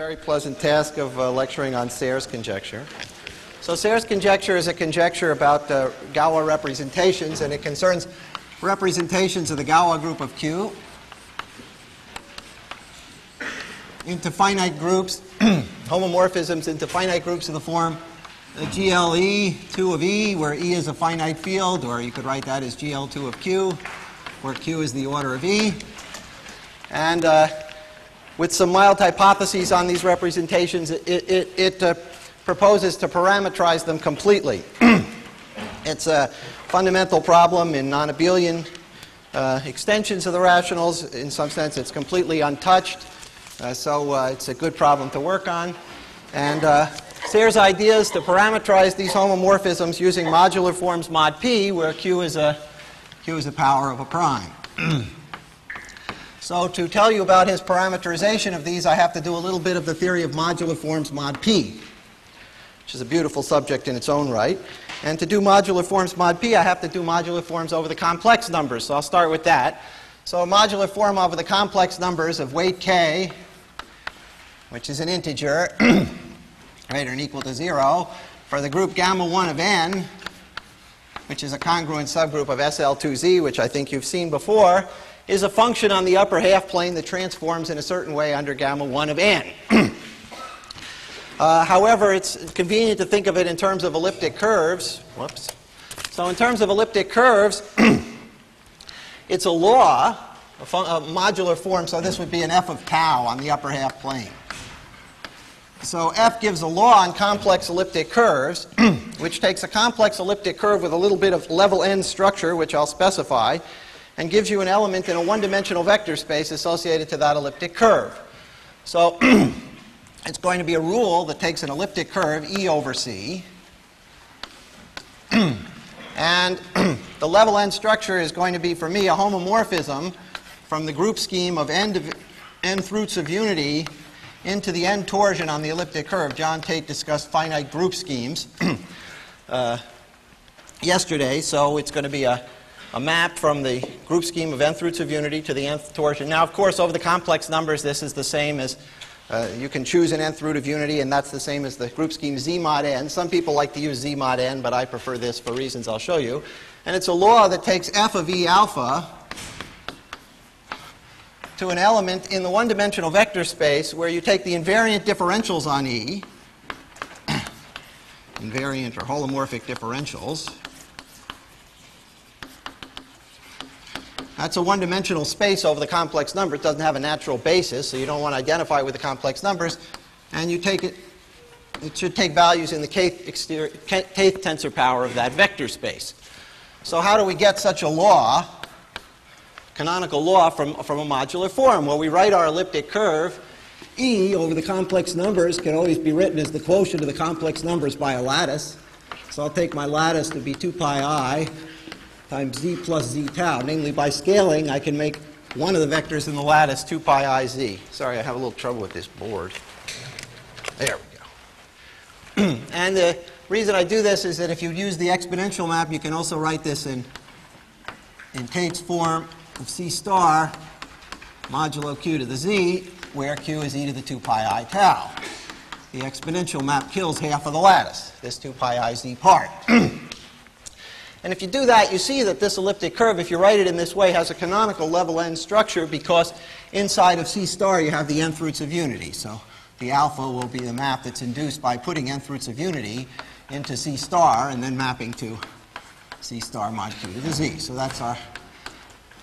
very pleasant task of uh, lecturing on Serre's conjecture. So Serre's conjecture is a conjecture about uh, Galois representations, and it concerns representations of the Galois group of Q into finite groups, homomorphisms into finite groups of the form uh, GLE 2 of E, where E is a finite field, or you could write that as GL2 of Q, where Q is the order of E. And uh, with some mild hypotheses on these representations, it, it, it uh, proposes to parameterize them completely. it's a fundamental problem in non-abelian uh, extensions of the rationals. In some sense, it's completely untouched. Uh, so uh, it's a good problem to work on. And uh, Serre's idea is to parameterize these homomorphisms using modular forms mod p, where q is a, q is a power of a prime. So to tell you about his parameterization of these, I have to do a little bit of the theory of modular forms mod p, which is a beautiful subject in its own right. And to do modular forms mod p, I have to do modular forms over the complex numbers. So I'll start with that. So a modular form over the complex numbers of weight k, which is an integer greater than equal to 0, for the group gamma 1 of n, which is a congruent subgroup of SL2Z, which I think you've seen before, is a function on the upper half plane that transforms in a certain way under gamma 1 of n. uh, however, it's convenient to think of it in terms of elliptic curves. Whoops. So in terms of elliptic curves, it's a law, a, a modular form, so this would be an f of tau on the upper half plane. So f gives a law on complex elliptic curves, which takes a complex elliptic curve with a little bit of level n structure, which I'll specify, and gives you an element in a one-dimensional vector space associated to that elliptic curve. So it's going to be a rule that takes an elliptic curve, E over C, and the level n structure is going to be, for me, a homomorphism from the group scheme of n, div- nth roots of unity into the n torsion on the elliptic curve. John Tate discussed finite group schemes uh, yesterday, so it's going to be a a map from the group scheme of nth roots of unity to the nth torsion. Now, of course, over the complex numbers, this is the same as uh, you can choose an nth root of unity, and that's the same as the group scheme z mod n. Some people like to use z mod n, but I prefer this for reasons I'll show you. And it's a law that takes f of e alpha to an element in the one dimensional vector space where you take the invariant differentials on E, invariant or holomorphic differentials, That's a one-dimensional space over the complex number. It doesn't have a natural basis, so you don't want to identify with the complex numbers. And you take it, it should take values in the kth, exterior, kth tensor power of that vector space. So how do we get such a law, canonical law, from, from a modular form? Well, we write our elliptic curve. E over the complex numbers can always be written as the quotient of the complex numbers by a lattice. So I'll take my lattice to be 2 pi i times z plus z tau. Namely, by scaling, I can make one of the vectors in the lattice 2 pi i z. Sorry, I have a little trouble with this board. There we go. and the reason I do this is that if you use the exponential map, you can also write this in, in Tate's form of c star modulo q to the z, where q is e to the 2 pi i tau. The exponential map kills half of the lattice, this 2 pi i z part. And if you do that, you see that this elliptic curve, if you write it in this way, has a canonical level n structure because inside of C star you have the nth roots of unity. So the alpha will be the map that's induced by putting nth roots of unity into C star and then mapping to C star mod q to the z. So that's our,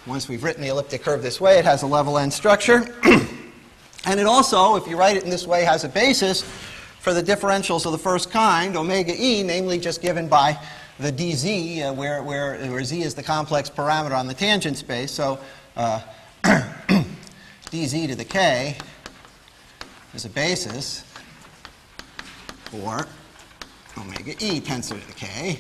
once we've written the elliptic curve this way, it has a level n structure. and it also, if you write it in this way, has a basis for the differentials of the first kind, omega e, namely just given by the dz, uh, where, where, where z is the complex parameter on the tangent space. So uh, dz to the k is a basis for omega e tensor to the k.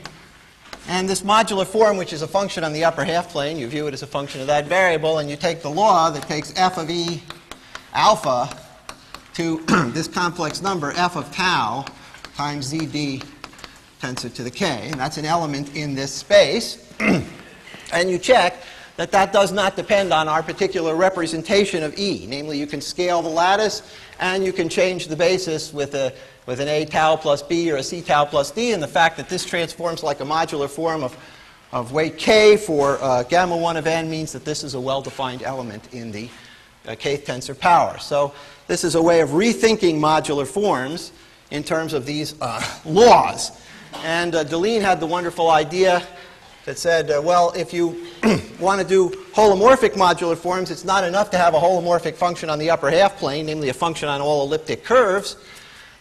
And this modular form, which is a function on the upper half plane, you view it as a function of that variable, and you take the law that takes f of e alpha to this complex number, f of tau times zd tensor to the k, and that's an element in this space. and you check that that does not depend on our particular representation of E. Namely, you can scale the lattice and you can change the basis with, a, with an A tau plus B or a C tau plus D. And the fact that this transforms like a modular form of, of weight K for uh, gamma 1 of n means that this is a well-defined element in the uh, kth tensor power. So this is a way of rethinking modular forms in terms of these uh, laws. And uh, Deligne had the wonderful idea that said, uh, well, if you want to do holomorphic modular forms, it's not enough to have a holomorphic function on the upper half plane, namely a function on all elliptic curves,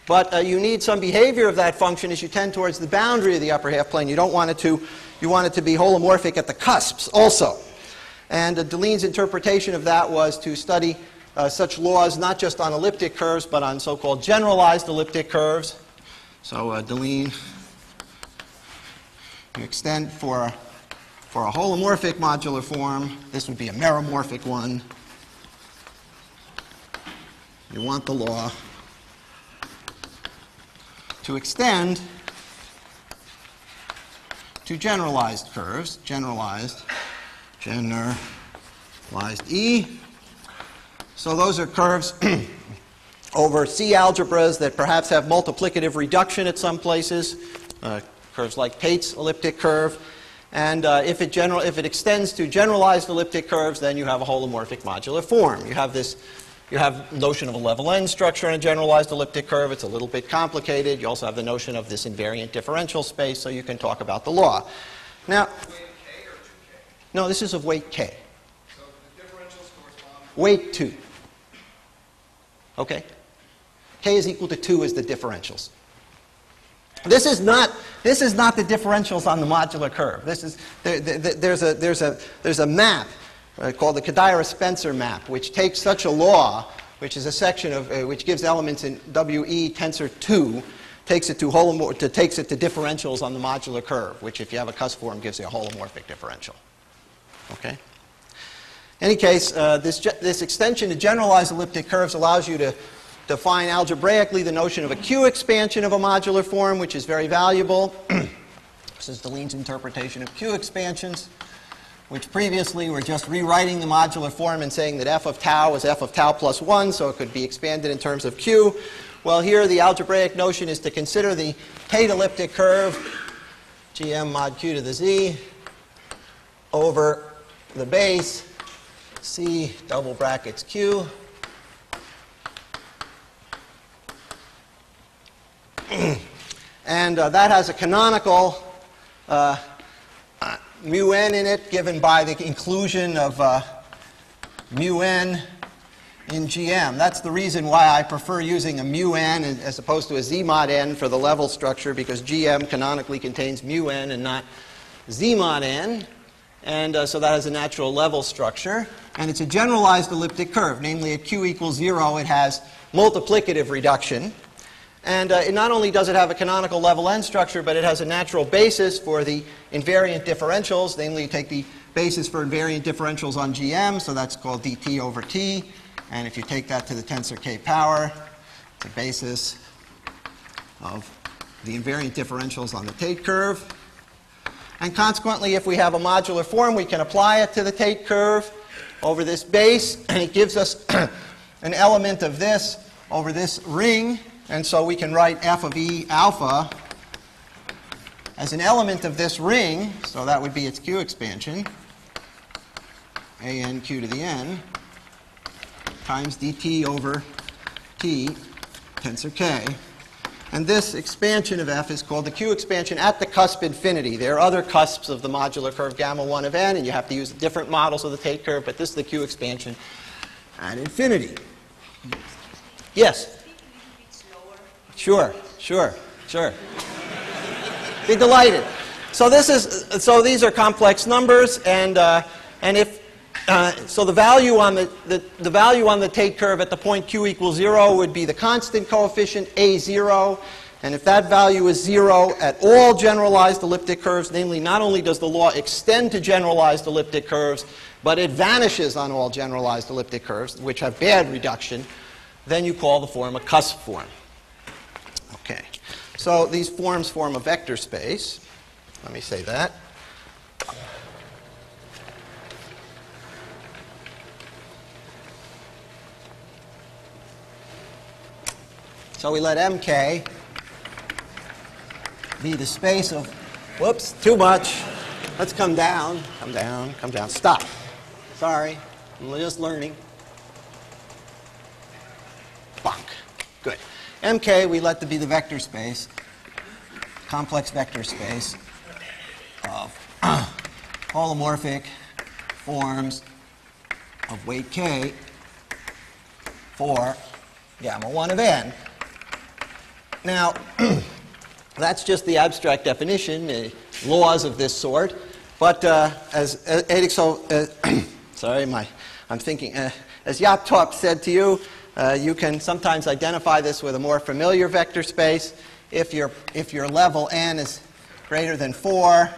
but uh, you need some behavior of that function as you tend towards the boundary of the upper half plane. You don't want it to, you want it to be holomorphic at the cusps also. And uh, Deligne's interpretation of that was to study uh, such laws not just on elliptic curves, but on so-called generalized elliptic curves. So uh, Deligne you extend for, for a holomorphic modular form. This would be a meromorphic one. You want the law to extend to generalized curves, generalized, generalized E. So those are curves over C algebras that perhaps have multiplicative reduction at some places. Uh, curves like Tate's elliptic curve. And uh, if, it general, if it extends to generalized elliptic curves, then you have a holomorphic modular form. You have this you have notion of a level n structure in a generalized elliptic curve. It's a little bit complicated. You also have the notion of this invariant differential space, so you can talk about the law. Now, no, this is of weight k. So. Weight 2. Okay? k is equal to 2 as the differentials. This is not, this is not the differentials on the modular curve. This is, there, there, there's, a, there's, a, there's a map uh, called the Kodaira-Spencer map, which takes such a law, which is a section of, uh, which gives elements in WE tensor 2, takes it to, holomor- to, takes it to differentials on the modular curve, which if you have a cusp form gives you a holomorphic differential. Okay? In any case, uh, this, this extension to generalized elliptic curves allows you to define algebraically the notion of a Q expansion of a modular form, which is very valuable. this is Deligne's interpretation of Q expansions, which previously were just rewriting the modular form and saying that f of tau is f of tau plus 1, so it could be expanded in terms of Q. Well, here the algebraic notion is to consider the Tate elliptic curve, gm mod q to the z, over the base, c double brackets q, and uh, that has a canonical uh, mu n in it, given by the inclusion of uh, mu n in GM. That's the reason why I prefer using a mu n as opposed to a z mod n for the level structure, because GM canonically contains mu n and not z mod n. And uh, so that has a natural level structure. And it's a generalized elliptic curve, namely at q equals 0, it has multiplicative reduction. And uh, it not only does it have a canonical level n structure, but it has a natural basis for the invariant differentials. Namely, you take the basis for invariant differentials on GM, so that's called dt over t. And if you take that to the tensor k power, it's a basis of the invariant differentials on the Tate curve. And consequently, if we have a modular form, we can apply it to the Tate curve over this base, and it gives us an element of this over this ring and so we can write f of e alpha as an element of this ring, so that would be its Q expansion, a n q to the n, times dt over t tensor k. And this expansion of f is called the Q expansion at the cusp infinity. There are other cusps of the modular curve gamma 1 of n, and you have to use different models of the Tate curve, but this is the Q expansion at infinity. Yes? Sure, sure, sure. Be delighted. So this is so these are complex numbers, and uh, and if uh, so, the value on the, the the value on the Tate curve at the point q equals zero would be the constant coefficient a zero. And if that value is zero at all generalized elliptic curves, namely, not only does the law extend to generalized elliptic curves, but it vanishes on all generalized elliptic curves, which have bad reduction, then you call the form a cusp form. So these forms form a vector space. Let me say that. So we let MK be the space of, whoops, too much. Let's come down, come down, come down. Stop. Sorry, I'm just learning. Bonk. Good. MK, we let to be the vector space, complex vector space of holomorphic forms of weight k for gamma 1 of n. Now, that's just the abstract definition, uh, laws of this sort. But uh, as uh, Edixo, uh, sorry, my, I'm thinking, uh, as Jaap Top said to you, uh, you can sometimes identify this with a more familiar vector space. If your, if your level n is greater than 4,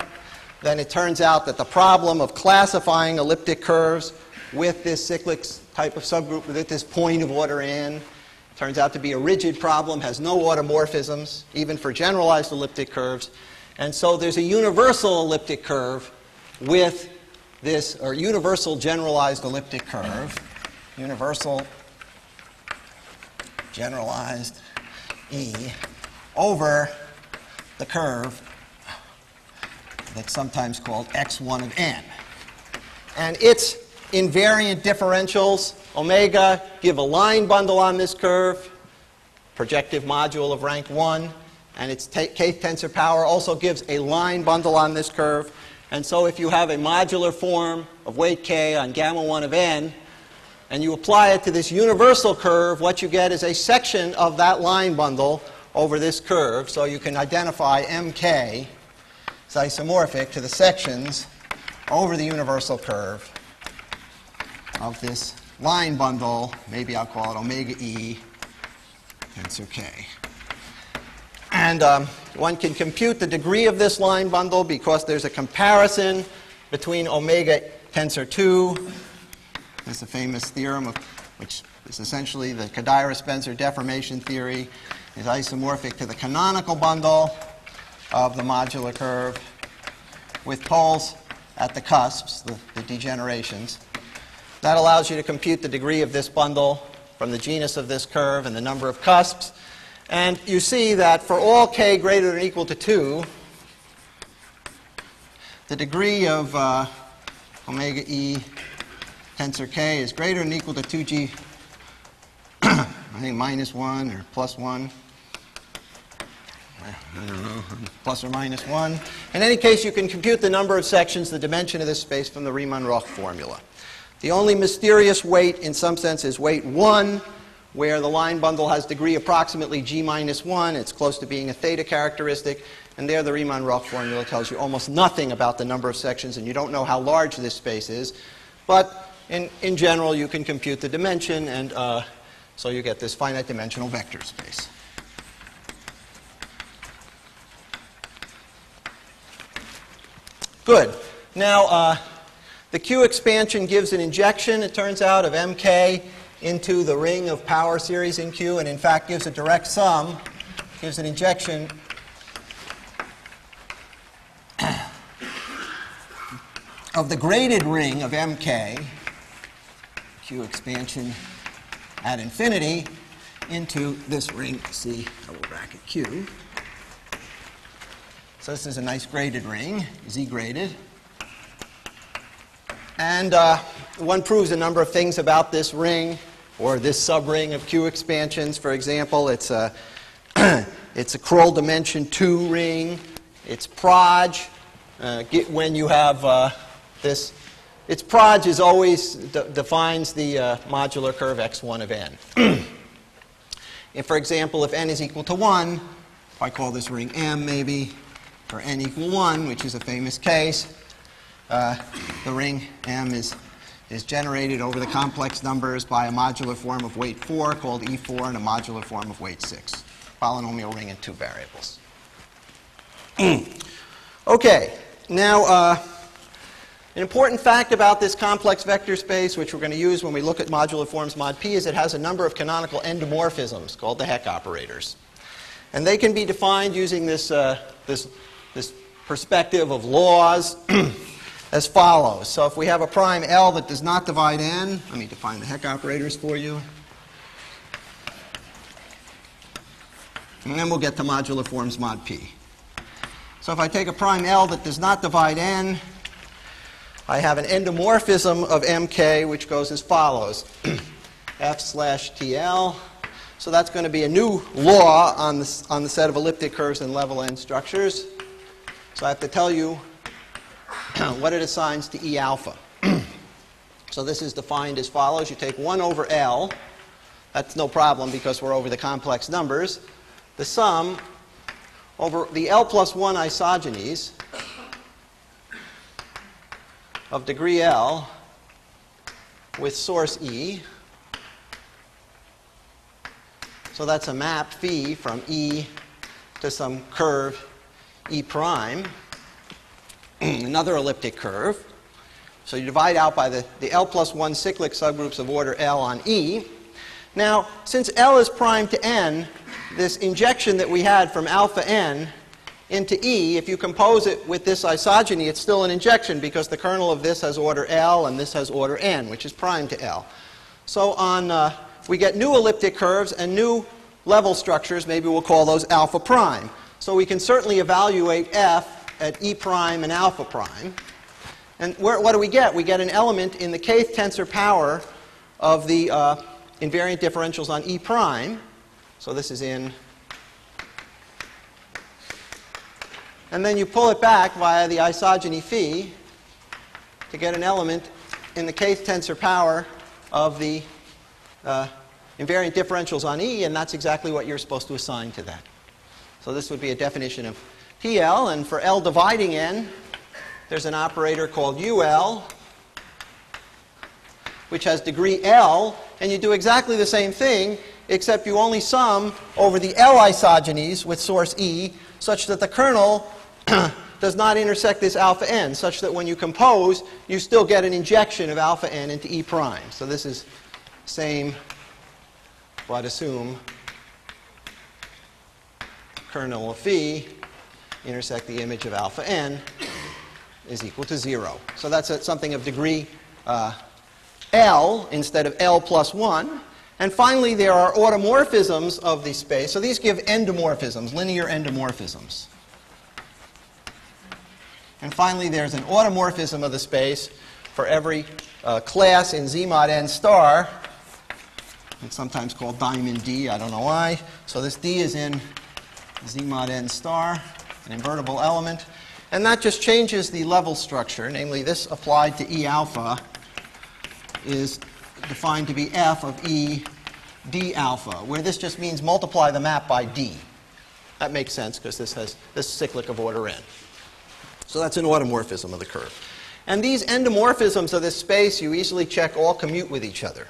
then it turns out that the problem of classifying elliptic curves with this cyclic type of subgroup, with this point of order n, turns out to be a rigid problem, has no automorphisms, even for generalized elliptic curves. And so there's a universal elliptic curve with this, or universal generalized elliptic curve, universal generalized E over the curve that's sometimes called x1 of n. And its invariant differentials, omega, give a line bundle on this curve, projective module of rank 1, and its kth tensor power also gives a line bundle on this curve. And so if you have a modular form of weight k on gamma 1 of n, and you apply it to this universal curve, what you get is a section of that line bundle over this curve. So you can identify mk is isomorphic to the sections over the universal curve of this line bundle. Maybe I'll call it omega e tensor k. And um, one can compute the degree of this line bundle because there's a comparison between omega tensor 2 that's the famous theorem, of, which is essentially the Kodaira-Spencer deformation theory, is isomorphic to the canonical bundle of the modular curve with poles at the cusps, the, the degenerations. That allows you to compute the degree of this bundle from the genus of this curve and the number of cusps. And you see that for all k greater than or equal to 2, the degree of uh, omega e tensor k is greater than or equal to 2g, I think minus 1 or plus 1. I don't know, plus or minus 1. In any case, you can compute the number of sections, the dimension of this space from the Riemann-Roch formula. The only mysterious weight, in some sense, is weight 1, where the line bundle has degree approximately g minus 1. It's close to being a theta characteristic. And there, the Riemann-Roch formula tells you almost nothing about the number of sections, and you don't know how large this space is. But in, in general, you can compute the dimension, and uh, so you get this finite dimensional vector space. Good. Now, uh, the Q expansion gives an injection, it turns out, of MK into the ring of power series in Q, and in fact gives a direct sum, gives an injection of the graded ring of MK Q expansion at infinity into this ring C double bracket Q. So this is a nice graded ring, Z graded. And uh, one proves a number of things about this ring or this subring of Q expansions. For example, it's a, it's a Krull dimension 2 ring. It's proj uh, when you have uh, this its proj is always de defines the uh, modular curve x1 of n. if, for example, if n is equal to 1, if I call this ring M maybe, or n equal 1, which is a famous case, uh, the ring M is, is generated over the complex numbers by a modular form of weight 4 called E4 and a modular form of weight 6. Polynomial ring in two variables. okay, now uh, an important fact about this complex vector space, which we're going to use when we look at modular forms mod p, is it has a number of canonical endomorphisms called the Hecke operators. And they can be defined using this, uh, this, this perspective of laws as follows. So if we have a prime L that does not divide n, let me define the Hecke operators for you. And then we'll get to modular forms mod p. So if I take a prime L that does not divide n, I have an endomorphism of mk which goes as follows. f slash TL. So that's going to be a new law on the, on the set of elliptic curves and level n structures. So I have to tell you what it assigns to E alpha. so this is defined as follows. You take 1 over L. That's no problem because we're over the complex numbers. The sum over the L plus 1 isogenies of degree L with source E. So that's a map phi from E to some curve E prime, another elliptic curve. So you divide out by the, the L plus 1 cyclic subgroups of order L on E. Now, since L is prime to N, this injection that we had from alpha N into E, if you compose it with this isogeny, it's still an injection because the kernel of this has order L and this has order N, which is prime to L. So on, uh, we get new elliptic curves and new level structures. Maybe we'll call those alpha prime. So we can certainly evaluate f at e prime and alpha prime. And where, what do we get? We get an element in the kth tensor power of the uh, invariant differentials on e prime. So this is in. And then you pull it back via the isogeny phi to get an element in the kth tensor power of the uh, invariant differentials on E, and that's exactly what you're supposed to assign to that. So this would be a definition of TL, and for L dividing N, there's an operator called UL, which has degree L, and you do exactly the same thing, except you only sum over the L isogenies with source E, such that the kernel does not intersect this alpha n, such that when you compose, you still get an injection of alpha n into E prime. So this is same, but assume kernel of phi intersect the image of alpha n is equal to 0. So that's a, something of degree uh, L instead of L plus 1. And finally, there are automorphisms of the space. So these give endomorphisms, linear endomorphisms. And finally, there's an automorphism of the space for every uh, class in Z mod n star. It's sometimes called diamond D, I don't know why. So this D is in Z mod n star, an invertible element. And that just changes the level structure, namely this applied to E alpha is defined to be f of E d alpha, where this just means multiply the map by d. That makes sense because this has this cyclic of order n. So that's an automorphism of the curve. And these endomorphisms of this space, you easily check all commute with each other.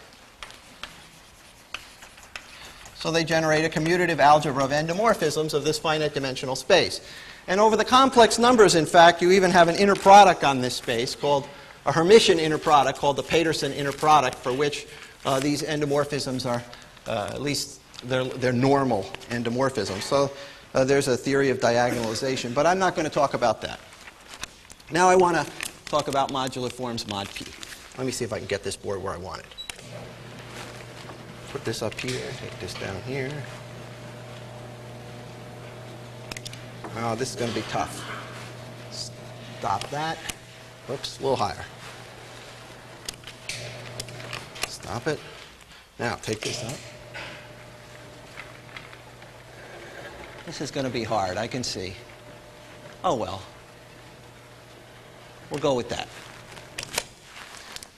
So they generate a commutative algebra of endomorphisms of this finite dimensional space. And over the complex numbers, in fact, you even have an inner product on this space called a Hermitian inner product called the Petersson inner product, for which uh, these endomorphisms are, uh, at least they're, they're normal endomorphisms. So uh, there's a theory of diagonalization, but I'm not going to talk about that. Now I want to talk about modular forms mod p. Let me see if I can get this board where I want it. Put this up here, take this down here. Oh, this is going to be tough. Stop that. Oops, a little higher. Stop it. Now, take this up. This is going to be hard, I can see. Oh well. We'll go with that.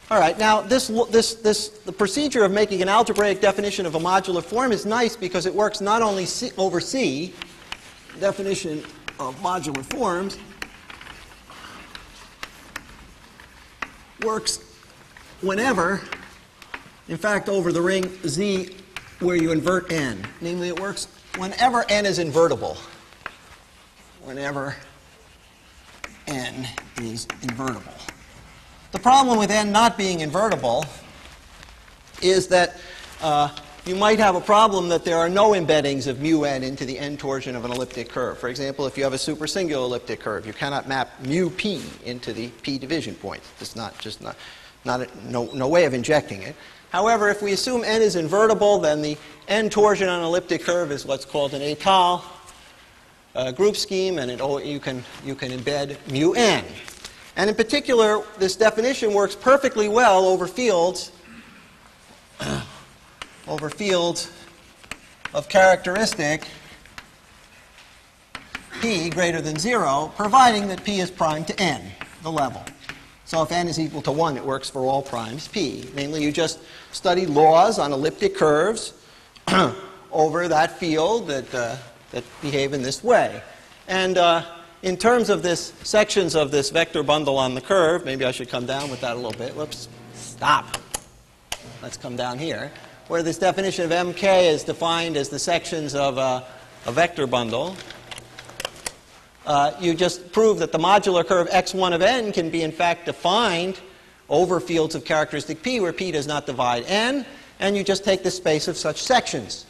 All right, now this, this, this, the procedure of making an algebraic definition of a modular form is nice because it works not only C, over C, definition of modular forms, works whenever, in fact, over the ring Z where you invert n. Namely, it works whenever n is invertible. Whenever n is invertible. The problem with n not being invertible is that uh, you might have a problem that there are no embeddings of mu n into the n torsion of an elliptic curve. For example, if you have a supersingular elliptic curve, you cannot map mu p into the p division point. It's not just not, not a, no, no way of injecting it. However, if we assume n is invertible, then the n torsion on an elliptic curve is what's called an étale uh, group scheme, and it, you, can, you can embed mu n. And in particular, this definition works perfectly well over fields, over fields of characteristic p greater than 0, providing that p is prime to n, the level. So if n is equal to 1, it works for all primes p. Namely, you just study laws on elliptic curves over that field that, uh, that behave in this way. And uh, in terms of this sections of this vector bundle on the curve, maybe I should come down with that a little bit. Whoops, stop. Let's come down here, where this definition of mk is defined as the sections of a, a vector bundle. Uh, you just prove that the modular curve x1 of n can be in fact defined over fields of characteristic p where p does not divide n, and you just take the space of such sections.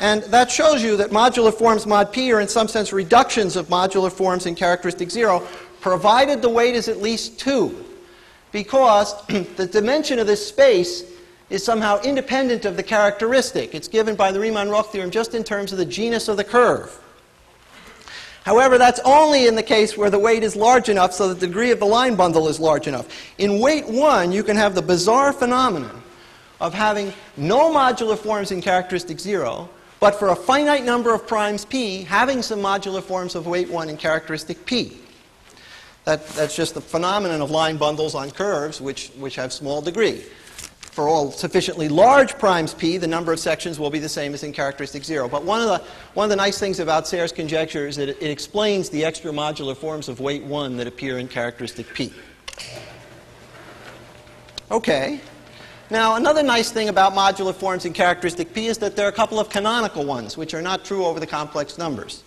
And that shows you that modular forms mod p are in some sense reductions of modular forms in characteristic 0, provided the weight is at least 2. Because the dimension of this space is somehow independent of the characteristic. It's given by the Riemann-Roch theorem just in terms of the genus of the curve. However, that's only in the case where the weight is large enough so the degree of the line bundle is large enough. In weight 1, you can have the bizarre phenomenon of having no modular forms in characteristic 0, but for a finite number of primes p, having some modular forms of weight 1 in characteristic p. That, that's just the phenomenon of line bundles on curves which, which have small degree. For all sufficiently large primes p, the number of sections will be the same as in characteristic 0. But one of the, one of the nice things about Serre's conjecture is that it, it explains the extra modular forms of weight 1 that appear in characteristic p. Okay. Now, another nice thing about modular forms in characteristic P is that there are a couple of canonical ones, which are not true over the complex numbers.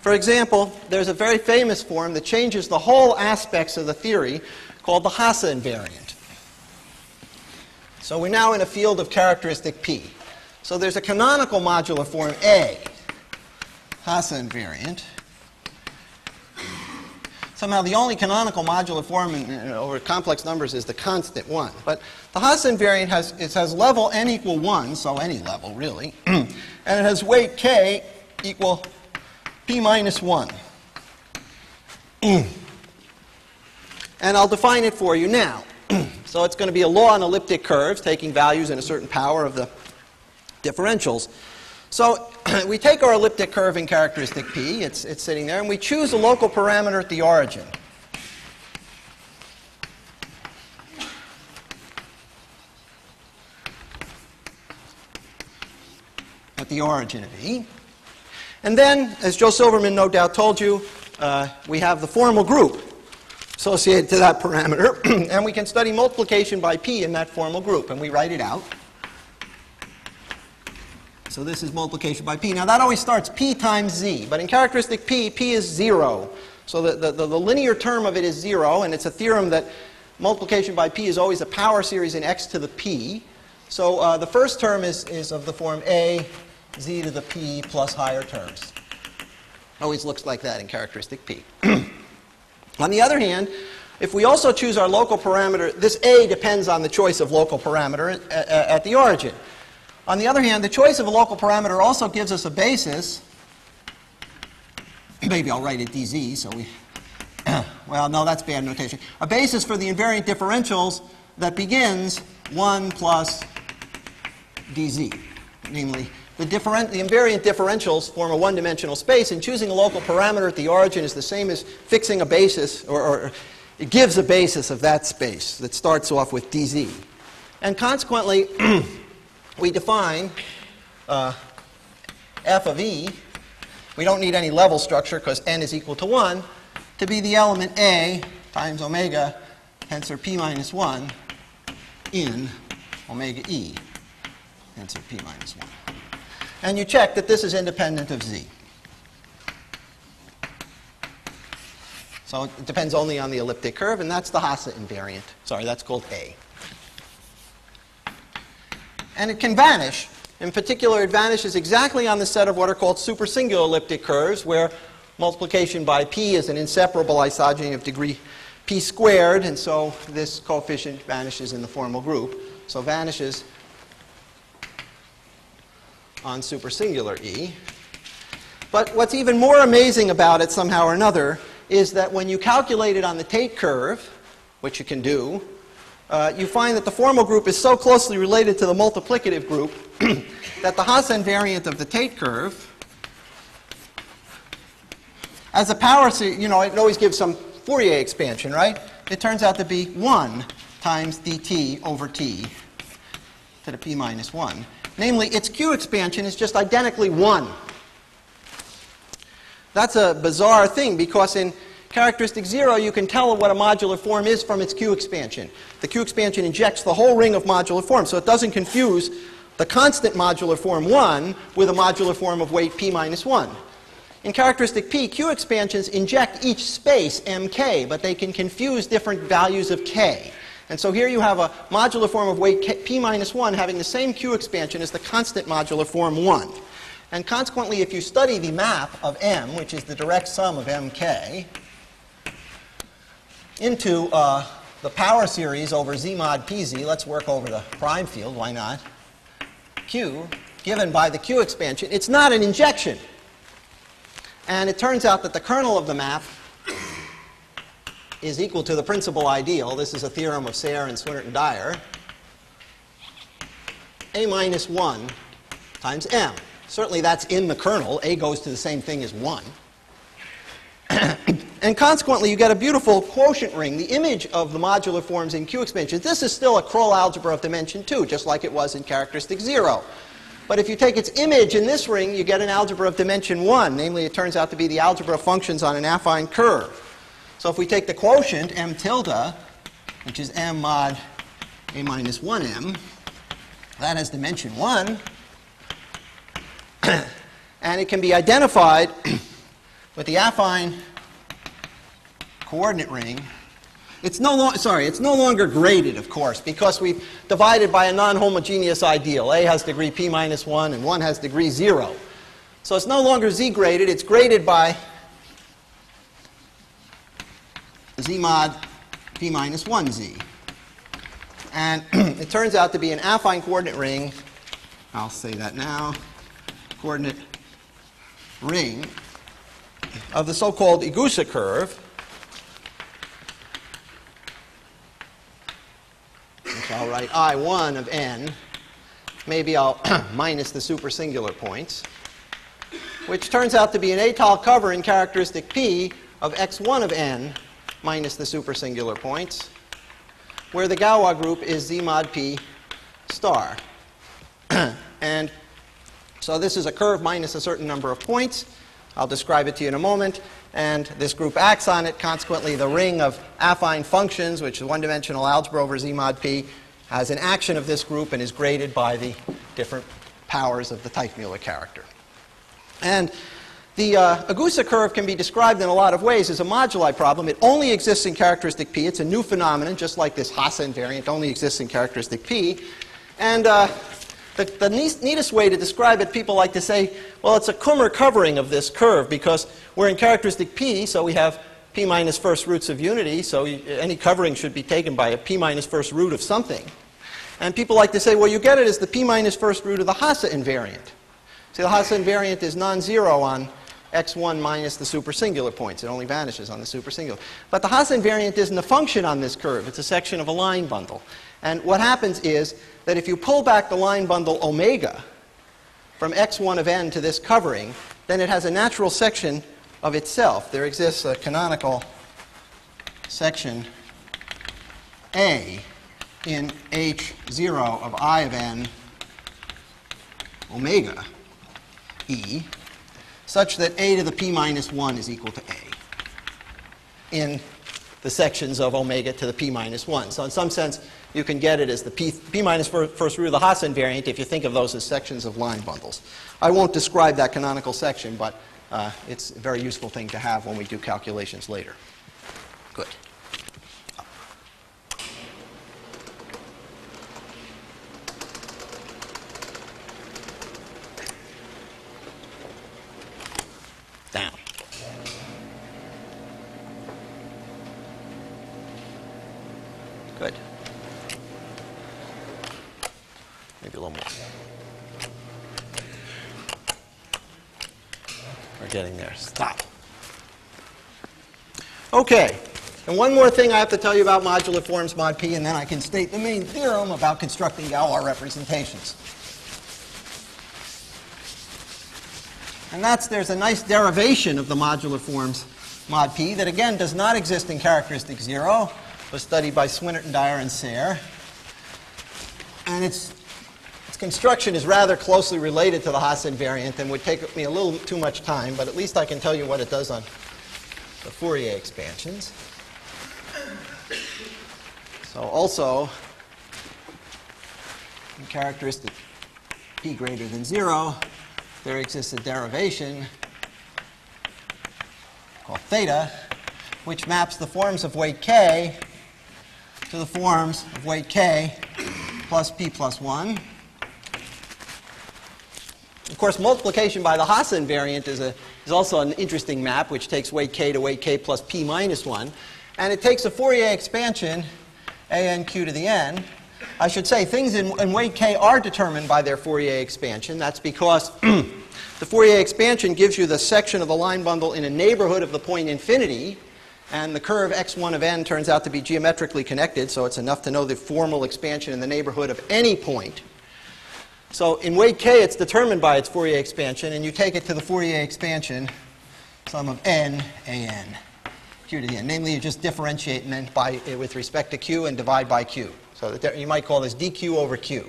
For example, there's a very famous form that changes the whole aspects of the theory called the Hasse invariant. So we're now in a field of characteristic P. So there's a canonical modular form A, Hasse invariant. Somehow the only canonical modular form in, in, over complex numbers is the constant 1. But the Hasse invariant has, it has level n equal 1, so any level really, and it has weight k equal p minus 1. and I'll define it for you now. so it's going to be a law on elliptic curves, taking values in a certain power of the differentials. So we take our elliptic curve in characteristic P, it's, it's sitting there, and we choose a local parameter at the origin. At the origin of E. And then, as Joe Silverman no doubt told you, uh, we have the formal group associated to that parameter, and we can study multiplication by P in that formal group, and we write it out. So this is multiplication by p. Now that always starts p times z, but in characteristic p, p is 0. So the, the, the, linear term of it is 0, and it's a theorem that multiplication by p is always a power series in x to the p. So uh, the first term is, is of the form a z to the p plus higher terms. Always looks like that in characteristic p. on the other hand, if we also choose our local parameter, this a depends on the choice of local parameter at, at, at the origin. On the other hand, the choice of a local parameter also gives us a basis. Maybe I'll write it dz, so we, well, no, that's bad notation. A basis for the invariant differentials that begins 1 plus dz. Namely, the, different, the invariant differentials form a one-dimensional space, and choosing a local parameter at the origin is the same as fixing a basis, or, or it gives a basis of that space that starts off with dz. And consequently, we define uh, f of e, we don't need any level structure because n is equal to 1, to be the element a times omega tensor p minus 1 in omega e tensor p minus 1. And you check that this is independent of z. So it depends only on the elliptic curve, and that's the Hasse invariant. Sorry, that's called A and it can vanish. In particular, it vanishes exactly on the set of what are called supersingular elliptic curves, where multiplication by p is an inseparable isogeny of degree p squared, and so this coefficient vanishes in the formal group. So vanishes on supersingular E. But what's even more amazing about it, somehow or another, is that when you calculate it on the Tate curve, which you can do, uh, you find that the formal group is so closely related to the multiplicative group that the Hasse invariant of the Tate curve, as a power, you know, it always gives some Fourier expansion, right? It turns out to be 1 times dt over t to the p minus 1. Namely, its q expansion is just identically 1. That's a bizarre thing because in characteristic 0 you can tell what a modular form is from its q expansion. The q expansion injects the whole ring of modular forms, so it doesn't confuse the constant modular form 1 with a modular form of weight p minus 1. In characteristic P, Q expansions inject each space mk, but they can confuse different values of k. And so here you have a modular form of weight k, p minus 1 having the same Q expansion as the constant modular form 1. And consequently, if you study the map of m, which is the direct sum of mk, into uh, the power series over z mod pz, let's work over the prime field, why not? Q, given by the Q expansion, it's not an injection. And it turns out that the kernel of the map is equal to the principal ideal. This is a theorem of Serre and Swinnerton Dyer. A minus 1 times m. Certainly that's in the kernel. A goes to the same thing as 1. and consequently, you get a beautiful quotient ring, the image of the modular forms in Q expansions. This is still a Krull algebra of dimension 2, just like it was in characteristic 0. But if you take its image in this ring, you get an algebra of dimension 1. Namely, it turns out to be the algebra of functions on an affine curve. So if we take the quotient, m tilde, which is m mod a minus 1m, that has dimension 1. and it can be identified with the affine coordinate ring it's no longer, sorry, it's no longer graded, of course, because we've divided by a non-homogeneous ideal. A has degree p minus 1 and 1 has degree 0. So it's no longer z graded, it's graded by z mod p minus 1z. And it turns out to be an affine coordinate ring. I'll say that now. Coordinate ring of the so-called Igusa curve which I'll write I1 of n. Maybe I'll minus the supersingular points, which turns out to be an étale cover in characteristic P of x1 of n minus the supersingular points, where the Galois group is z mod p star. and so this is a curve minus a certain number of points. I'll describe it to you in a moment. And this group acts on it. Consequently, the ring of affine functions, which is one-dimensional algebra over Z mod P, has an action of this group and is graded by the different powers of the Teichmuller character. And the uh, Igusa curve can be described in a lot of ways as a moduli problem. It only exists in characteristic P. It's a new phenomenon, just like this Hasse invariant only exists in characteristic P. And uh, the, the neatest way to describe it, people like to say, well, it's a Kummer covering of this curve because we're in characteristic P, so we have P minus first roots of unity, so any covering should be taken by a P minus first root of something. And people like to say, well, you get it as the P minus first root of the Hasse invariant. See, the Hasse invariant is non-zero on x1 minus the supersingular points. It only vanishes on the supersingular. But the Hasse invariant isn't a function on this curve. It's a section of a line bundle. And what happens is that if you pull back the line bundle omega from x1 of n to this covering, then it has a natural section of itself. There exists a canonical section A in h0 of i of n omega e such that a to the p minus 1 is equal to a in the sections of omega to the p minus 1. So in some sense, you can get it as the p, p minus first root of the Hasse invariant if you think of those as sections of line bundles. I won't describe that canonical section, but uh, it's a very useful thing to have when we do calculations later. Good. Down. Good. Maybe a little more. We're getting there. Stop. Okay. And one more thing I have to tell you about modular forms mod p, and then I can state the main theorem about constructing Galois representations. And that's there's a nice derivation of the modular forms mod p that again does not exist in characteristic zero. Was studied by Swinnerton, Dyer, and Serre. And its, its construction is rather closely related to the Hasse invariant and would take me a little too much time, but at least I can tell you what it does on the Fourier expansions. So also, in characteristic p greater than 0, there exists a derivation called theta, which maps the forms of weight k to the forms of weight k plus p plus 1. Of course, multiplication by the Hasse invariant is, a, is also an interesting map, which takes weight k to weight k plus p minus 1. And it takes a Fourier expansion, a n q to the n. I should say things in, in weight k are determined by their Fourier expansion. That's because the Fourier expansion gives you the section of the line bundle in a neighborhood of the point infinity, and the curve x1 of n turns out to be geometrically connected, so it's enough to know the formal expansion in the neighborhood of any point. So in weight k, it's determined by its Fourier expansion, and you take it to the Fourier expansion sum of n a n q to the n. Namely, you just differentiate then by, eh, with respect to q and divide by q. So that you might call this dq over q.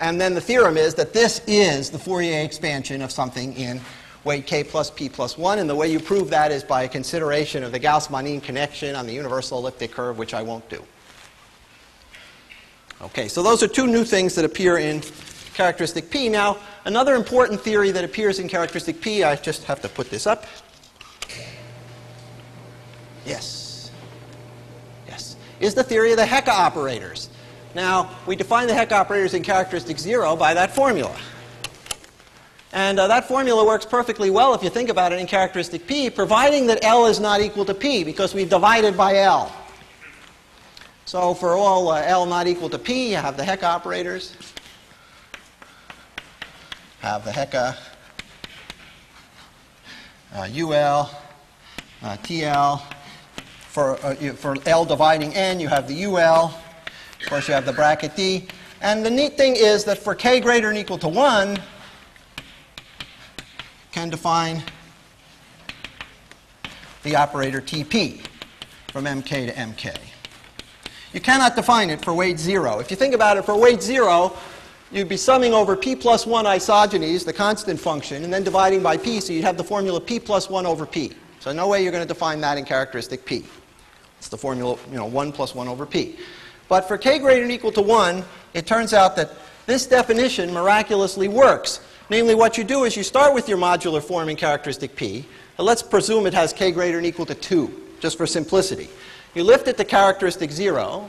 And then the theorem is that this is the Fourier expansion of something in weight k plus p plus 1. And the way you prove that is by a consideration of the Gauss-Manin connection on the universal elliptic curve, which I won't do. Okay, so those are two new things that appear in characteristic P. Now, another important theory that appears in characteristic P, I just have to put this up. Yes. Yes. Is the theory of the Hecke operators. Now, we define the Hecke operators in characteristic 0 by that formula. And uh, that formula works perfectly well if you think about it in characteristic P, providing that L is not equal to P, because we've divided by L. So for all uh, L not equal to P, you have the Hecke operators. Have the uh, UL, uh, TL. For, uh, for L dividing N, you have the UL. Of course, you have the bracket D. And the neat thing is that for k greater than equal to 1, can define the operator TP from MK to MK. You cannot define it for weight 0. If you think about it, for weight 0, you'd be summing over p plus 1 isogenies, the constant function, and then dividing by p, so you'd have the formula p plus 1 over p. So no way you're going to define that in characteristic p. It's the formula, you know, 1 plus 1 over p. But for k greater than equal to 1, it turns out that this definition miraculously works. Namely, what you do is you start with your modular form in characteristic P, and let's presume it has k greater than equal to 2, just for simplicity. You lift it to characteristic 0,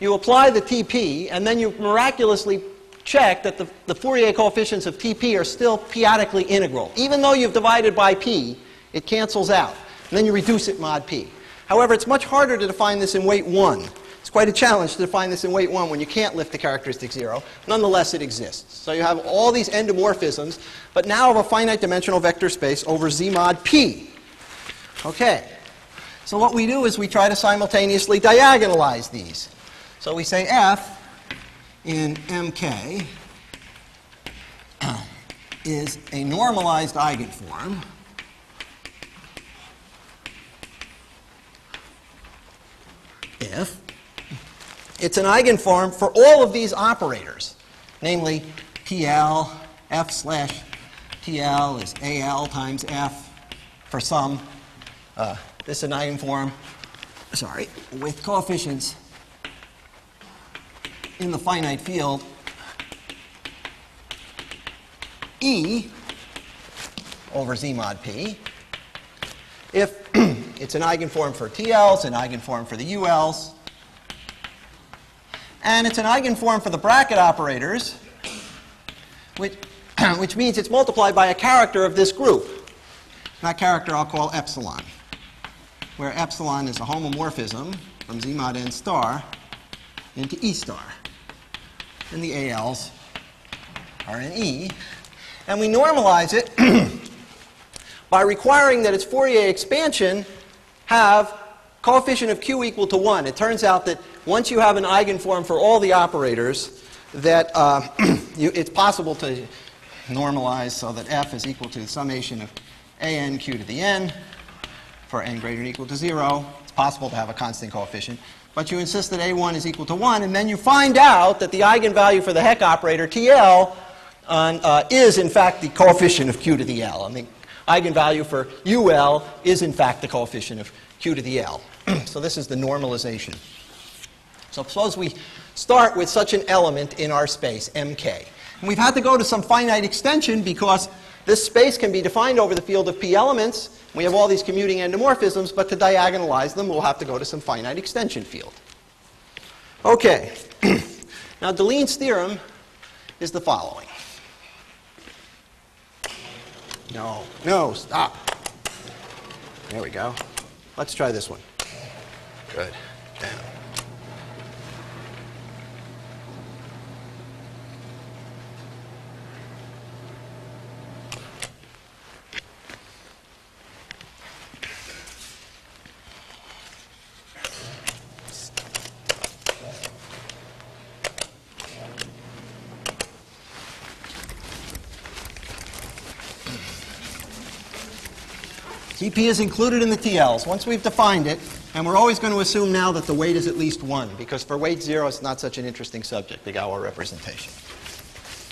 you apply the TP, and then you miraculously check that the, the Fourier coefficients of TP are still p-adically integral. Even though you've divided by p, it cancels out. And then you reduce it mod p. However, it's much harder to define this in weight 1 It's quite a challenge to define this in weight 1 when you can't lift the characteristic 0. Nonetheless, it exists. So you have all these endomorphisms, but now of a finite dimensional vector space over Z mod P. Okay. So what we do is we try to simultaneously diagonalize these. So we say F in MK is a normalized eigenform if it's an eigenform for all of these operators, namely PL, F slash TL is AL times F for some. Uh, this is an eigenform, sorry, with coefficients in the finite field E over Z mod P. If it's an eigenform for TLs, an eigenform for the ULs, and it's an eigenform for the bracket operators, which, which means it's multiplied by a character of this group. That character I'll call epsilon, where epsilon is a homomorphism from Z mod n star into E star. And the ALs are in E. And we normalize it by requiring that its Fourier expansion have coefficient of q equal to 1. It turns out that once you have an eigenform for all the operators, that uh, you, it's possible to normalize so that f is equal to the summation of a n q to the n for n greater than or equal to 0. It's possible to have a constant coefficient. But you insist that a1 is equal to 1, and then you find out that the eigenvalue for the Hecke operator, TL, on, uh, is in fact the coefficient of q to the L. And the eigenvalue for UL is in fact the coefficient of q to the L. so this is the normalization. So suppose we start with such an element in our space, MK. And we've had to go to some finite extension because this space can be defined over the field of P elements. We have all these commuting endomorphisms, but to diagonalize them, we'll have to go to some finite extension field. Okay. now, Deligne's theorem is the following. No, no, stop. There we go. Let's try this one. Good. Down. TP is included in the TLs. Once we've defined it, and we're always going to assume now that the weight is at least 1, because for weight 0, it's not such an interesting subject, the Galois representation.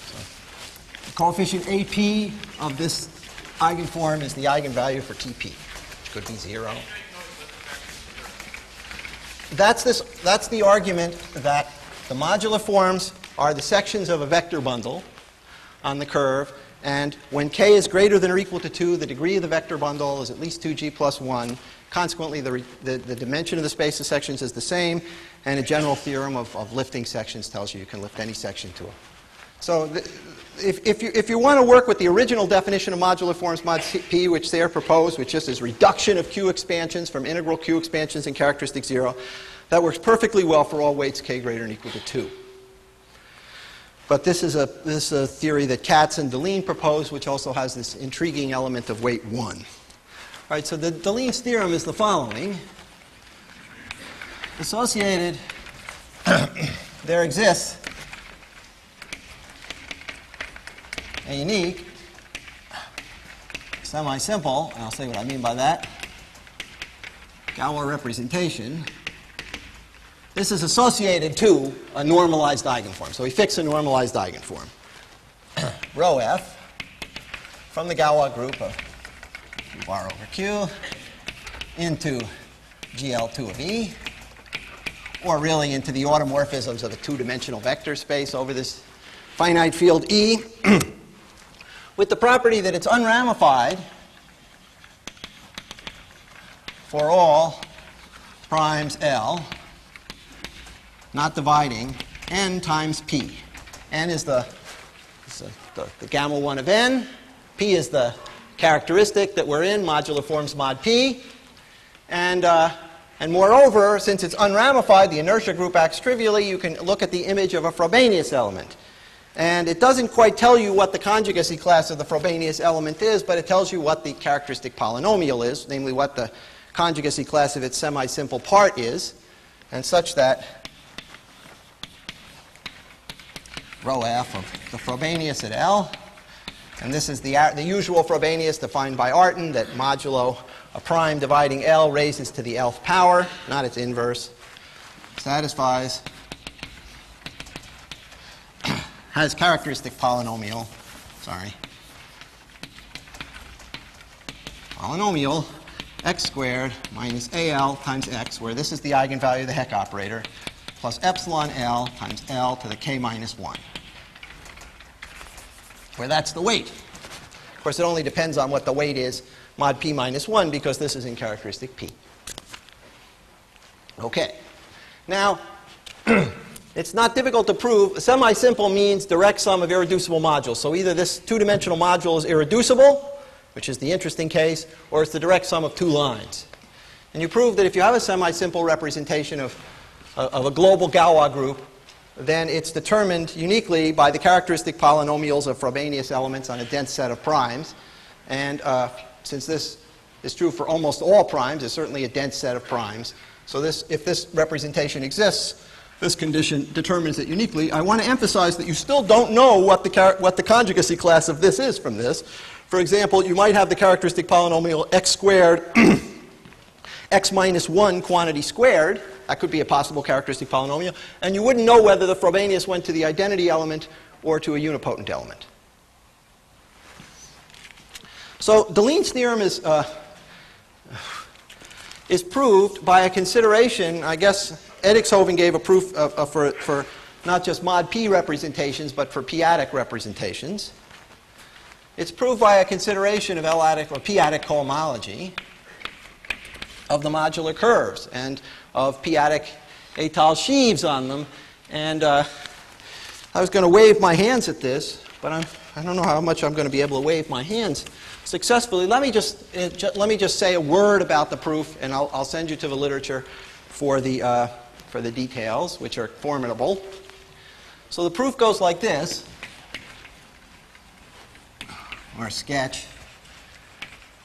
So, the coefficient AP of this eigenform is the eigenvalue for TP, which could be 0. That's, this, that's the argument that the modular forms are the sections of a vector bundle on the curve, and when k is greater than or equal to 2, the degree of the vector bundle is at least 2g plus 1. Consequently, the, the, the, dimension of the space of sections is the same, and a general theorem of, of lifting sections tells you you can lift any section to a. So if, if, you, if you want to work with the original definition of modular forms mod p, which they are proposed, which just is reduction of q expansions from integral q expansions in characteristic 0, that works perfectly well for all weights k greater than or equal to 2. But this is a, this is a theory that Katz and Deligne proposed, which also has this intriguing element of weight 1. All right, so the Deligne's theorem is the following. Associated, there exists a unique, semi-simple, and I'll say what I mean by that, Galois representation this is associated to a normalized eigenform. So we fix a normalized eigenform. Rho f from the Galois group of q bar over q into GL2 of E, or really into the automorphisms of a two-dimensional vector space over this finite field E, with the property that it's unramified for all primes L not dividing, n times p. n is the, the, the, gamma 1 of n. p is the characteristic that we're in, modular forms mod p. And, uh, and moreover, since it's unramified, the inertia group acts trivially, you can look at the image of a Frobenius element. And it doesn't quite tell you what the conjugacy class of the Frobenius element is, but it tells you what the characteristic polynomial is, namely what the conjugacy class of its semi-simple part is, and such that rho f of the Frobenius at L. And this is the, the usual Frobenius defined by Artin that modulo a prime dividing L raises to the Lth power, not its inverse, satisfies, has characteristic polynomial, sorry, polynomial x squared minus al times x, where this is the eigenvalue of the Hecke operator, plus epsilon L times L to the k minus 1 where that's the weight. Of course, it only depends on what the weight is, mod p minus 1, because this is in characteristic p. Okay. Now, it's not difficult to prove. Semi-simple means direct sum of irreducible modules. So either this two-dimensional module is irreducible, which is the interesting case, or it's the direct sum of two lines. And you prove that if you have a semi-simple representation of, uh, of a global Galois group, then it's determined uniquely by the characteristic polynomials of Frobenius elements on a dense set of primes. And uh, since this is true for almost all primes, it's certainly a dense set of primes. So this, if this representation exists, this condition determines it uniquely. I want to emphasize that you still don't know what the, what the conjugacy class of this is from this. For example, you might have the characteristic polynomial x squared x minus 1 quantity squared. That could be a possible characteristic polynomial. And you wouldn't know whether the Frobenius went to the identity element or to a unipotent element. So Deligne's theorem is, uh, is proved by a consideration, I guess Edixhoven gave a proof of, of for, for not just mod p representations, but for p-adic representations. It's proved by a consideration of L-adic or p-adic cohomology of the modular curves and of p-adic étale sheaves on them. And uh, I was going to wave my hands at this, but I'm, I don't know how much I'm going to be able to wave my hands successfully. Let me just, uh, ju- let me just say a word about the proof, and I'll, I'll send you to the literature for the, uh, for the details, which are formidable. So the proof goes like this, or sketch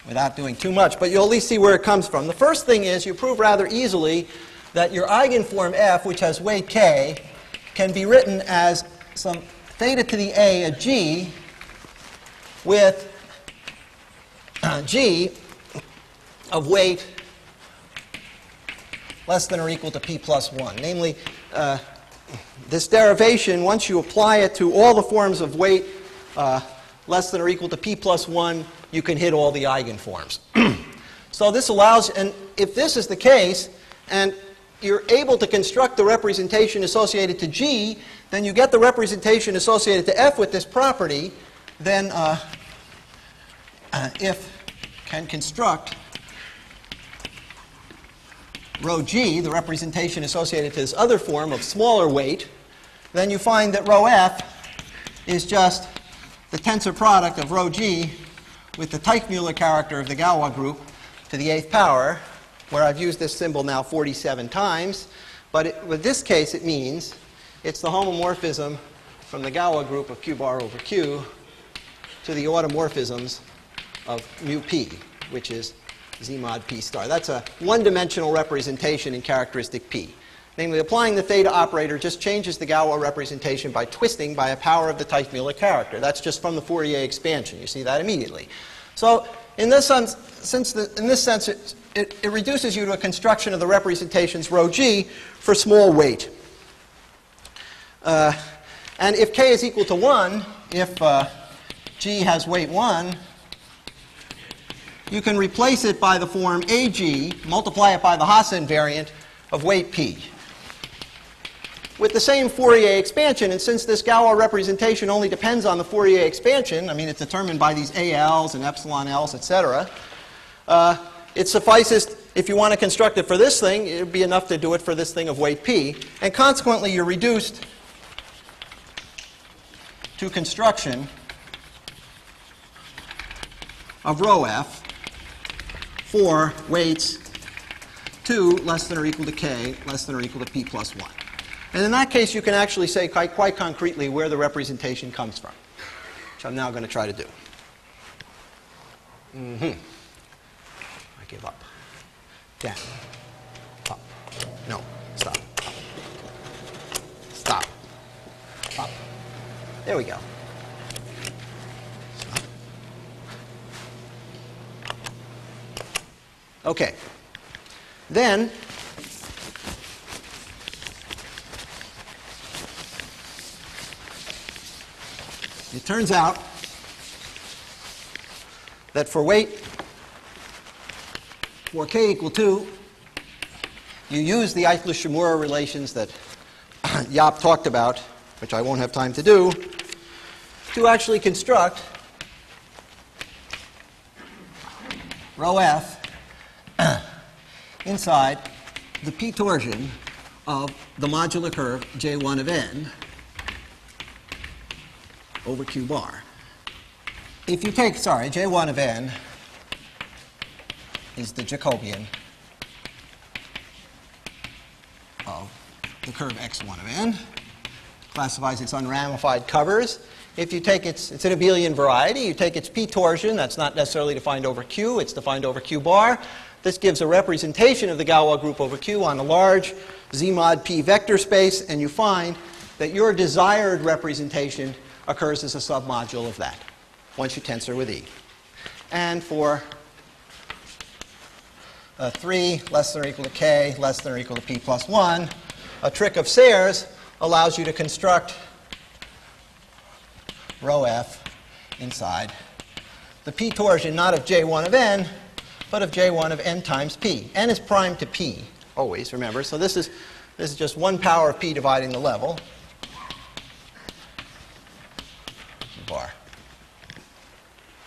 without doing too much, but you'll at least see where it comes from. The first thing is you prove rather easily that your eigenform f, which has weight k, can be written as some theta to the a at g with uh, g of weight less than or equal to p plus 1. Namely, uh, this derivation, once you apply it to all the forms of weight uh, less than or equal to p plus 1, you can hit all the eigenforms. so this allows, and if this is the case, and you're able to construct the representation associated to G, then you get the representation associated to F with this property, then uh, uh, if can construct rho G, the representation associated to this other form of smaller weight, then you find that rho F is just the tensor product of rho G with the Teichmuller character of the Galois group to the eighth power, where I've used this symbol now 47 times. But it, with this case, it means it's the homomorphism from the Galois group of q bar over q to the automorphisms of mu p, which is z mod p star. That's a one-dimensional representation in characteristic p. Namely, applying the theta operator just changes the Galois representation by twisting by a power of the Teichmuller character. That's just from the Fourier expansion. You see that immediately. So, in this sense, since the, in this sense, it, it, it reduces you to a construction of the representations rho g for small weight. Uh, and if k is equal to 1, if uh, g has weight 1, you can replace it by the form ag, multiply it by the Hasse invariant of weight p with the same Fourier expansion. And since this Galois representation only depends on the Fourier expansion, I mean, it's determined by these ALs and epsilon Ls, etc., uh, it suffices, if you want to construct it for this thing, it would be enough to do it for this thing of weight p. And consequently, you're reduced to construction of rho f for weights 2 less than or equal to k less than or equal to p plus 1. And in that case, you can actually say quite, quite concretely where the representation comes from, which I'm now going to try to do. Mm-hmm. I give up. Down. Up. No. Stop. Stop. Up. There we go. Stop. Okay. Then It turns out that for weight for k equal 2, you use the Eichler-Shimura relations that Jaap talked about, which I won't have time to do, to actually construct rho f inside the p torsion of the modular curve j1 of n over q bar. If you take, sorry, j1 of n is the Jacobian of the curve x1 of n, classifies its unramified covers, if you take its, it's an abelian variety, you take its p torsion, that's not necessarily defined over Q, it's defined over Q bar. This gives a representation of the Galois group over Q on a large Z mod P vector space, and you find that your desired representation occurs as a submodule of that once you tensor with E. And for uh, 3 less than or equal to k less than or equal to p plus 1, a trick of Serre's allows you to construct rho f inside the p torsion not of j1 of n, but of j1 of n times p. n is prime to p, always, remember. So this is, this is just 1 power of p dividing the level. Bar.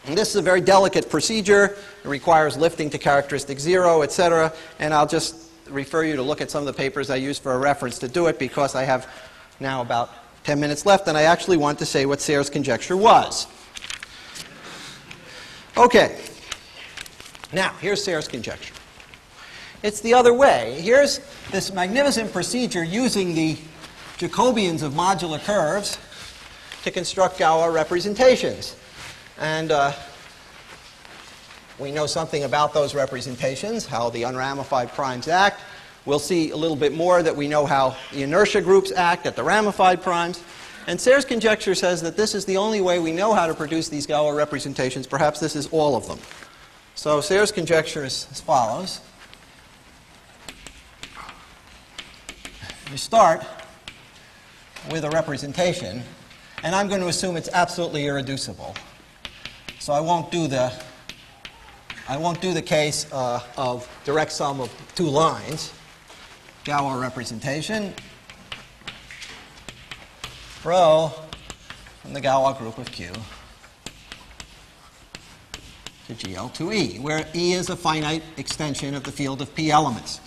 And this is a very delicate procedure. It requires lifting to characteristic zero, etc. And I'll just refer you to look at some of the papers I use for a reference to do it because I have now about 10 minutes left and I actually want to say what Serre's conjecture was. Okay. Now, here's Serre's conjecture. It's the other way. Here's this magnificent procedure using the Jacobians of modular curves to construct Galois representations. And uh, we know something about those representations, how the unramified primes act. We'll see a little bit more that we know how the inertia groups act at the ramified primes. And Serre's conjecture says that this is the only way we know how to produce these Galois representations. Perhaps this is all of them. So Serre's conjecture is as follows. You start with a representation, and I'm going to assume it's absolutely irreducible. So I won't do the I won't do the case uh, of direct sum of two lines. Galois representation. Rho from the Galois group of Q to GL2E, where E is a finite extension of the field of P elements.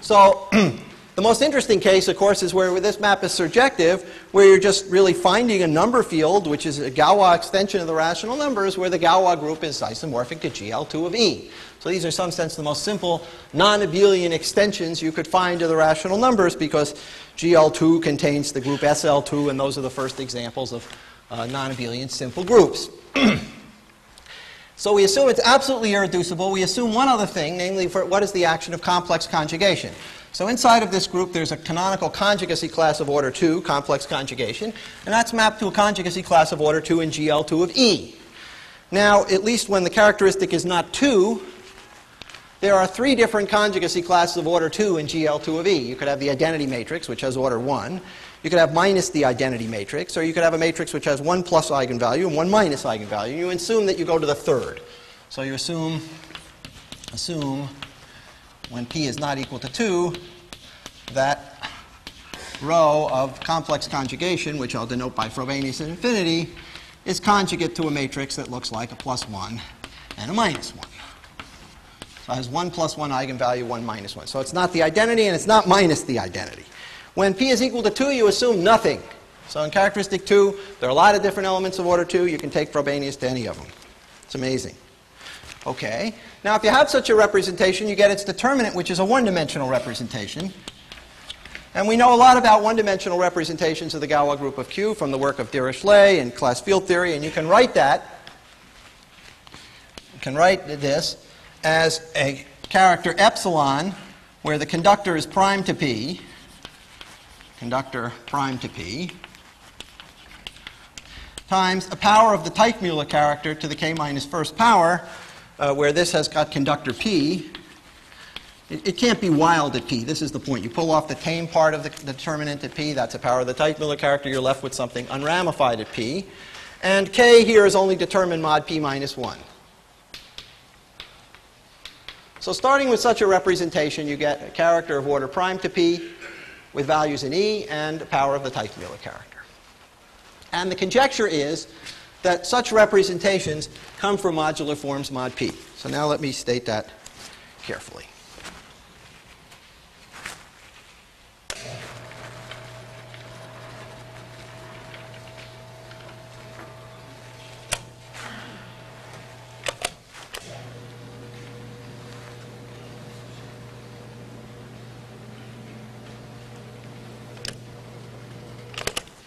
So the most interesting case, of course, is where this map is surjective, where you're just really finding a number field, which is a Galois extension of the rational numbers, where the Galois group is isomorphic to GL2 of E. So these are, in some sense, the most simple non-abelian extensions you could find of the rational numbers, because GL2 contains the group SL2, and those are the first examples of uh, non-abelian simple groups. So we assume it's absolutely irreducible. We assume one other thing, namely, for what is the action of complex conjugation. So inside of this group, there's a canonical conjugacy class of order 2, complex conjugation, and that's mapped to a conjugacy class of order 2 in GL2 of E. Now, at least when the characteristic is not 2, there are three different conjugacy classes of order 2 in GL2 of E. You could have the identity matrix, which has order 1. You could have minus the identity matrix, or you could have a matrix which has one plus eigenvalue and one minus eigenvalue. You assume that you go to the third. So you assume, assume when p is not equal to 2, that rho of complex conjugation, which I'll denote by Frobenius infinity, is conjugate to a matrix that looks like a plus 1 and a minus 1. So it has 1 plus 1 eigenvalue, 1 minus 1. So it's not the identity and it's not minus the identity. When p is equal to 2, you assume nothing. So in characteristic 2, there are a lot of different elements of order 2. You can take Frobenius to any of them. It's amazing. Okay. Now, if you have such a representation, you get its determinant, which is a one-dimensional representation. And we know a lot about one-dimensional representations of the Galois group of Q from the work of Dirichlet and class field theory, and you can write that, you can write this as a character epsilon, where the conductor is prime to p, conductor prime to p, times a power of the Teichmuller character to the k minus first power, uh, where this has got conductor p. It, it, can't be wild at p. This is the point. You pull off the tame part of the, the determinant at p, that's a power of the Teichmuller character, you're left with something unramified at p. And k here is only determined mod p minus 1. So starting with such a representation, you get a character of order prime to p, with values in E and the power of the Teichmuller character. And the conjecture is that such representations come from modular forms mod p. So now let me state that carefully.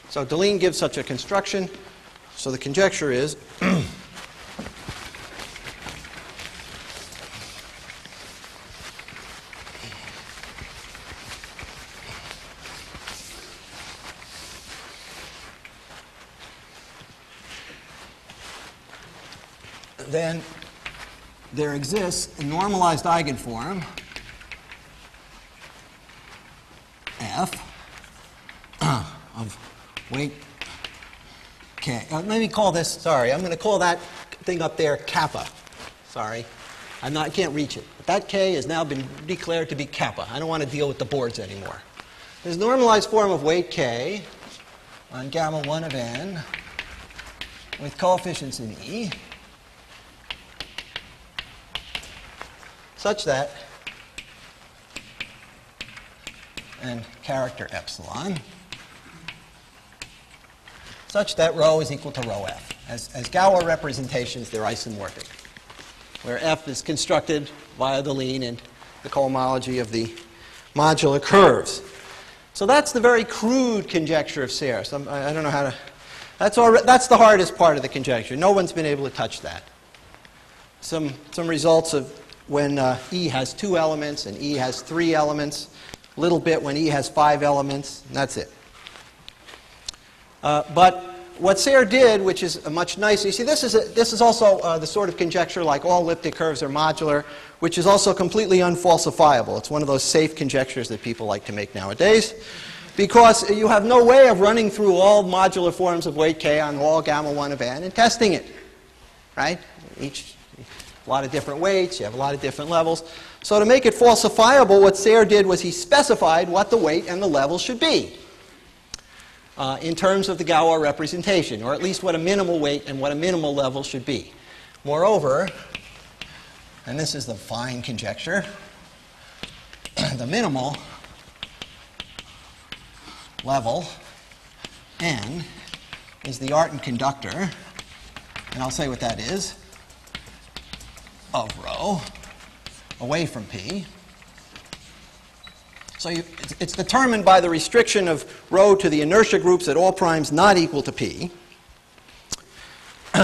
So Deligne gives such a construction So the conjecture is then there exists a normalized eigenform f of weight k. Uh, let me call this, sorry, I'm going to call that thing up there kappa. Sorry. I'm not, I can't reach it. But that k has now been declared to be kappa. I don't want to deal with the boards anymore. This normalized form of weight k on gamma 1 of n with coefficients in E such that and character epsilon such that rho is equal to rho f. As, as Galois representations, they're isomorphic, where f is constructed via Deligne and the cohomology of the modular curves. So that's the very crude conjecture of Serre's. I'm- I, I don't know how to. That's, that's the hardest part of the conjecture. No one's been able to touch that. Some, some results of when uh, E has two elements and E has three elements, a little bit when E has five elements, and that's it. Uh, but what Serre did, which is much nicer, you see, this is, a, this is also uh, the sort of conjecture like all elliptic curves are modular, which is also completely unfalsifiable. It's one of those safe conjectures that people like to make nowadays, because you have no way of running through all modular forms of weight k on all gamma 1 of n and testing it, right? Each, a lot of different weights, you have a lot of different levels. So to make it falsifiable, what Serre did was he specified what the weight and the level should be uh, in terms of the Galois representation, or at least what a minimal weight and what a minimal level should be. Moreover, and this is the fine conjecture, the minimal level, n, is the Artin conductor, and I'll say what that is, of rho, away from P. So you, it's, it's determined by the restriction of rho to the inertia groups at all primes not equal to p.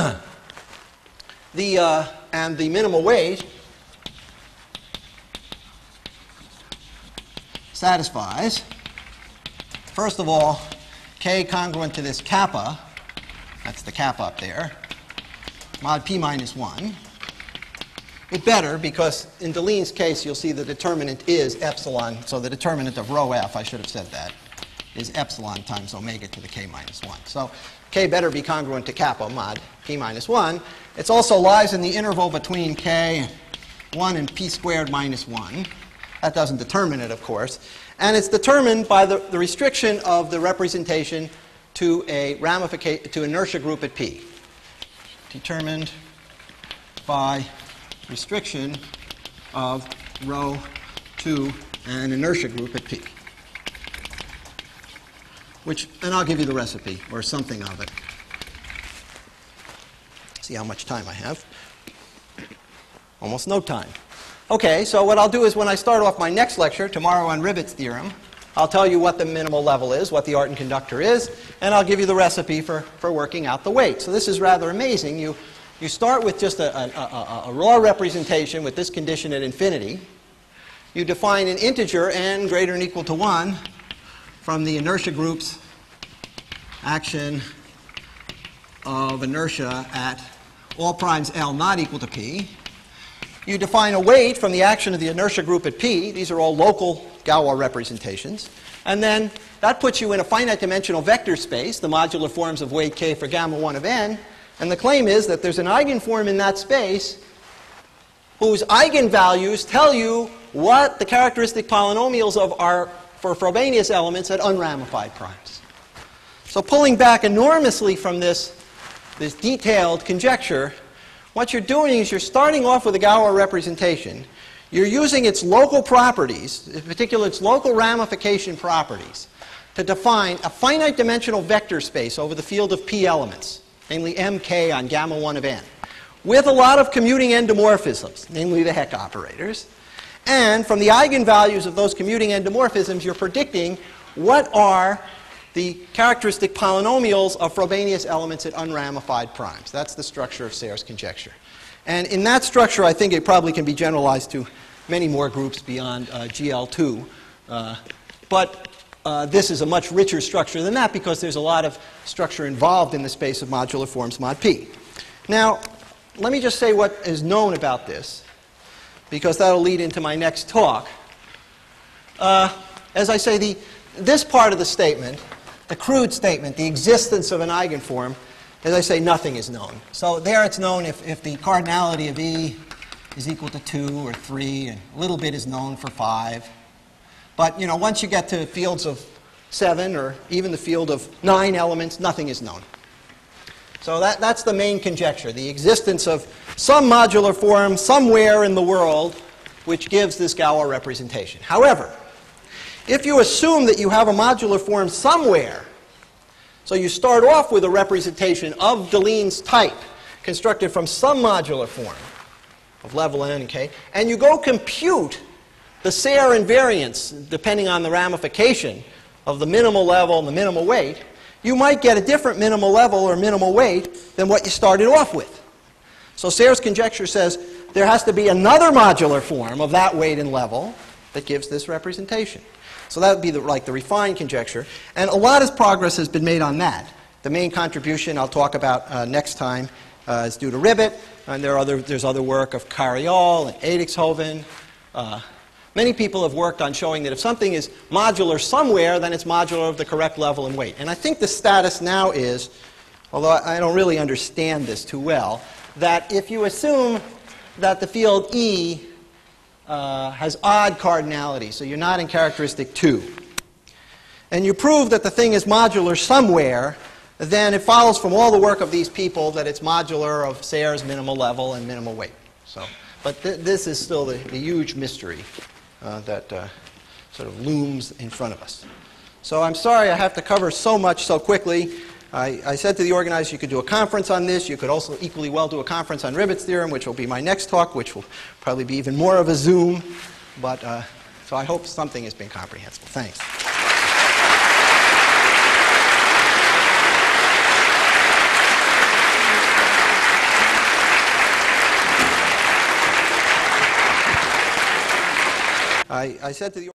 the, uh, and the minimal weight satisfies, first of all, k congruent to this kappa, that's the kappa up there, mod p minus 1. It better because in Deligne's case, you'll see the determinant is epsilon. So the determinant of rho f, I should have said that, is epsilon times omega to the k minus 1. So k better be congruent to kappa mod p minus 1. It also lies in the interval between k 1 and p squared minus 1. That doesn't determine it, of course. And it's determined by the, the restriction of the representation to a ramification to inertia group at p. Determined by restriction of rho to an inertia group at P. Which, and I'll give you the recipe or something of it. See how much time I have. Almost no time. Okay, so what I'll do is when I start off my next lecture, tomorrow on Ribet's theorem, I'll tell you what the minimal level is, what the Artin conductor is, and I'll give you the recipe for, for working out the weight. So this is rather amazing. You, you start with just a, a, a, a, raw representation with this condition at infinity. You define an integer n greater than equal to 1 from the inertia group's action of inertia at all primes L not equal to P. You define a weight from the action of the inertia group at P. These are all local Galois representations. And then that puts you in a finite dimensional vector space, the modular forms of weight k for gamma 1 of n. And the claim is that there's an eigenform in that space whose eigenvalues tell you what the characteristic polynomials of are for Frobenius elements at unramified primes. So pulling back enormously from this, this detailed conjecture, what you're doing is you're starting off with a Galois representation. You're using its local properties, in particular its local ramification properties, to define a finite dimensional vector space over the field of p elements namely mk on gamma 1 of n, with a lot of commuting endomorphisms, namely the Hecke operators. And from the eigenvalues of those commuting endomorphisms, you're predicting what are the characteristic polynomials of Frobenius elements at unramified primes. That's the structure of Serre's conjecture. And in that structure, I think it probably can be generalized to many more groups beyond uh, GL2. Uh, but uh, this is a much richer structure than that because there's a lot of structure involved in the space of modular forms mod p. Now, let me just say what is known about this because that'll lead into my next talk. Uh, as I say, the, this part of the statement, the crude statement, the existence of an eigenform, as I say, nothing is known. So there it's known if, if the cardinality of E is equal to 2 or 3, and a little bit is known for 5. But, you know, once you get to fields of 7 or even the field of 9 elements, nothing is known. So that, that's the main conjecture, the existence of some modular form somewhere in the world which gives this Galois representation. However, if you assume that you have a modular form somewhere, so you start off with a representation of Deligne's type constructed from some modular form of level n and k, and you go compute the Serre invariance depending on the ramification of the minimal level and the minimal weight, you might get a different minimal level or minimal weight than what you started off with. So Serre's conjecture says there has to be another modular form of that weight and level that gives this representation. So that would be the, like the refined conjecture. And a lot of progress has been made on that. The main contribution I'll talk about uh, next time uh, is due to Ribet, and there are other, there's other work of Carayol and Edixhoven. Uh, many people have worked on showing that if something is modular somewhere, then it's modular of the correct level and weight. And I think the status now is, although I don't really understand this too well, that if you assume that the field E uh, has odd cardinality, so you're not in characteristic 2, and you prove that the thing is modular somewhere, then it follows from all the work of these people that it's modular of Serre's minimal level and minimal weight. So, but th this is still the, the huge mystery that uh, sort of looms in front of us. So I'm sorry I have to cover so much so quickly. I, I, said to the organizers you could do a conference on this. You could also equally well do a conference on Ribet's theorem, which will be my next talk, which will probably be even more of a Zoom. But, uh, so I hope something has been comprehensible. Thanks. I, I said to the